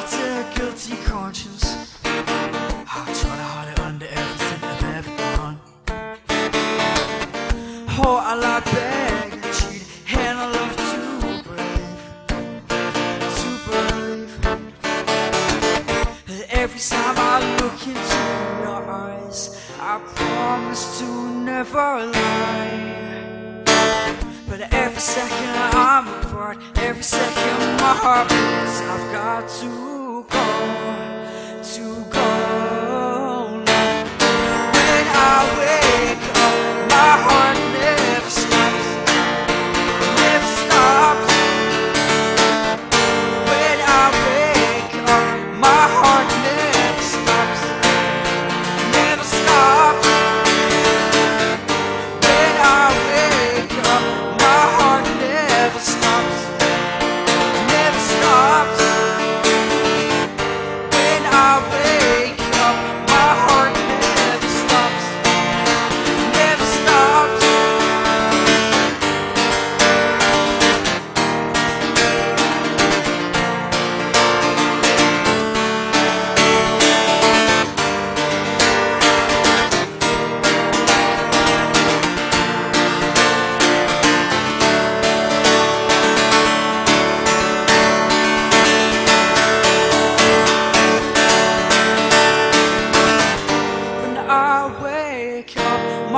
got a guilty conscience. I try to hide it under everything I've ever done. Oh, I like beg and cheat, and I love to brave, to brave. Every time I look into your eyes, I promise to never lie. But every second I'm apart, every second my heart beats, I've got to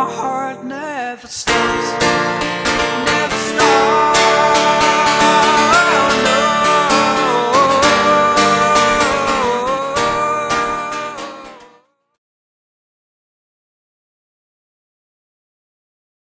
heart never stops, never stops.